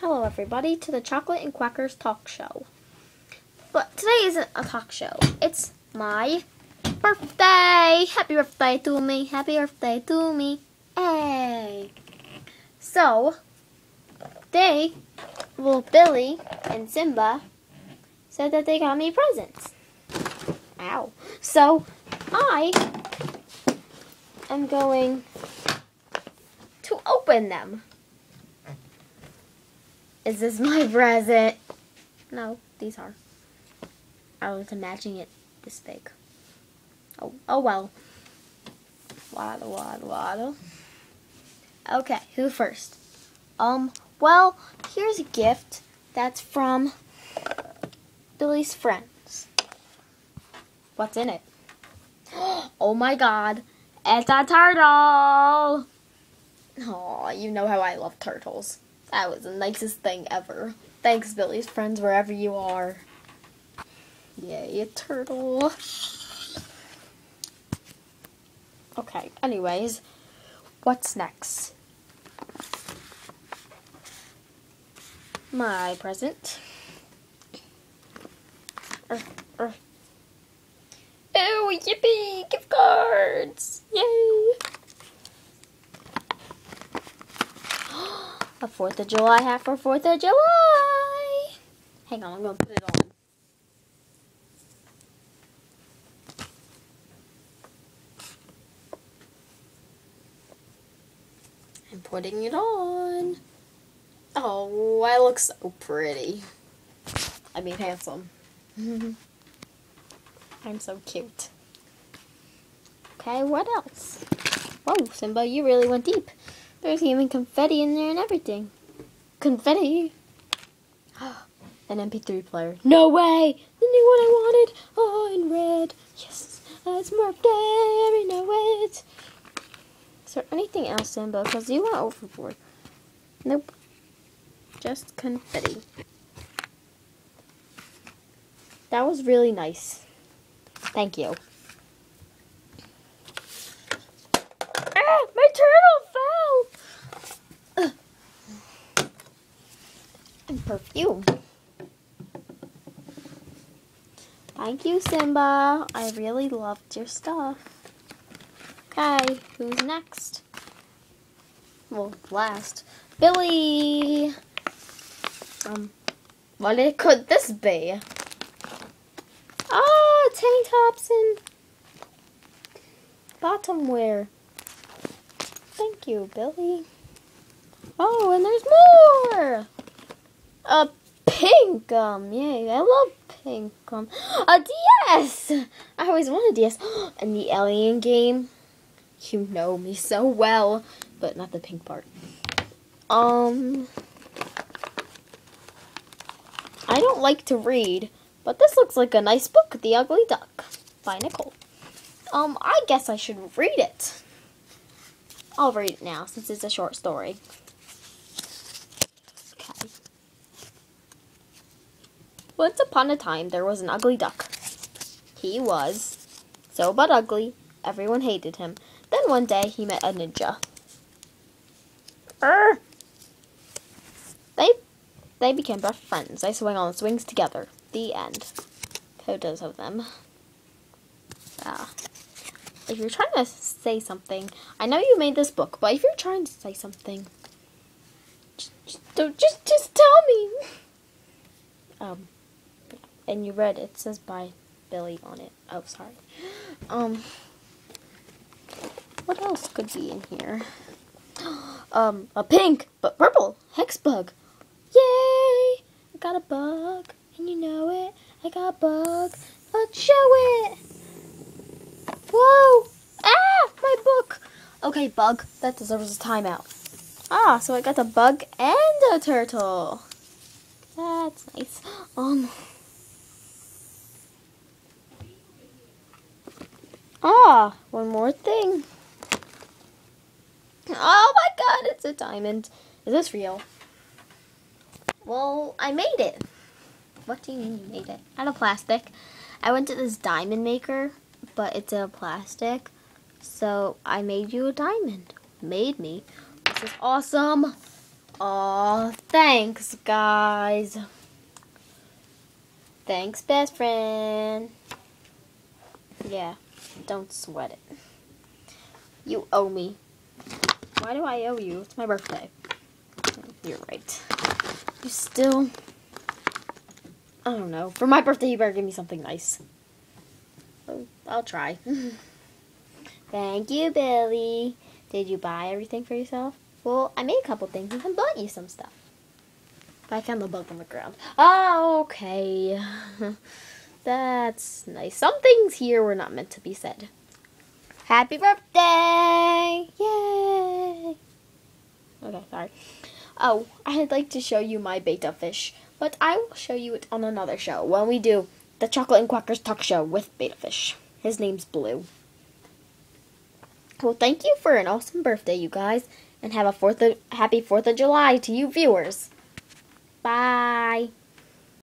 Hello, everybody, to the Chocolate and Quackers talk show. But today isn't a talk show, it's my birthday! Happy birthday to me, happy birthday to me. Hey! So, they, well, Billy and Simba said that they got me presents. Ow. So, I am going to open them. Is this my present? No, these are. I was imagining it this big. Oh, oh well. Waddle, waddle, waddle. Okay, who first? Um, well, here's a gift that's from Billy's friends. What's in it? Oh my god, it's a turtle! Oh, you know how I love turtles. That was the nicest thing ever. Thanks, Billy's friends, wherever you are. Yay, a turtle. Okay, anyways, what's next? My present. Er, er. Yippee, gift cards! Yay! A 4th of July hat for 4th of July! Hang on, I'm gonna put it on. I'm putting it on. Oh, I look so pretty. I mean, handsome. I'm so cute. Okay, what else? Whoa, Simba, you really went deep. There's even confetti in there and everything. Confetti? An MP3 player. No way! The new one I wanted! Oh, in red. Yes, it's birthday, I know it. Is there anything else, Simba? Because you went overboard. Nope. Just confetti. That was really nice. Thank you. Ah, my turtle fell! And perfume. Thank you, Simba. I really loved your stuff. Okay, who's next? Well, last. Billy! Um, what could this be? Ah, tank tops and bottom wear. Thank you, Billy. Oh, and there's more! A pink, um, yay, I love pink, um, a DS! I always wanted DS. And the alien game, you know me so well, but not the pink part. Um, I don't like to read, but this looks like a nice book, The Ugly Duck, by Nicole. Um, I guess I should read it. I'll read it now, since it's a short story. Once upon a time, there was an ugly duck. He was so but ugly, everyone hated him. Then one day, he met a ninja. Urgh! They they became best friends. They swing on the swings together. The end. Photos of them. Ah. If you're trying to say something, I know you made this book, but if you're trying to say something, just just, just, just tell me. Um, and you read it. says by Billy on it. Oh, sorry. Um, what else could be in here? Um, a pink but purple Hexbug. Yay! I got a bug, and you know it. I got a bug. Let's show it. Whoa! Ah, my book. Okay, bug. That deserves a timeout. Ah, so I got a bug and a turtle. That's nice. Um. Ah, one more thing. Oh my god, it's a diamond. Is this real? Well, I made it. What do you mean you made it? Out of plastic. I went to this diamond maker, but it's a plastic. So I made you a diamond. Made me. This is awesome. Aw, thanks, guys. Thanks, best friend. Yeah, don't sweat it. You owe me. Why do I owe you? It's my birthday. You're right. You still... I don't know. For my birthday, you better give me something nice. I'll try. Thank you, Billy. Did you buy everything for yourself? Well, I made a couple things and I bought you some stuff. But I found the bug on the ground. Oh, okay. That's nice. Some things here were not meant to be said. Happy birthday! Yay! Okay, sorry. Oh, I'd like to show you my betta fish, but I will show you it on another show when we do the Chocolate and Quackers Talk Show with Betta Fish. His name's Blue. Well, thank you for an awesome birthday, you guys, and have a fourth of, happy Fourth of July to you viewers. Bye.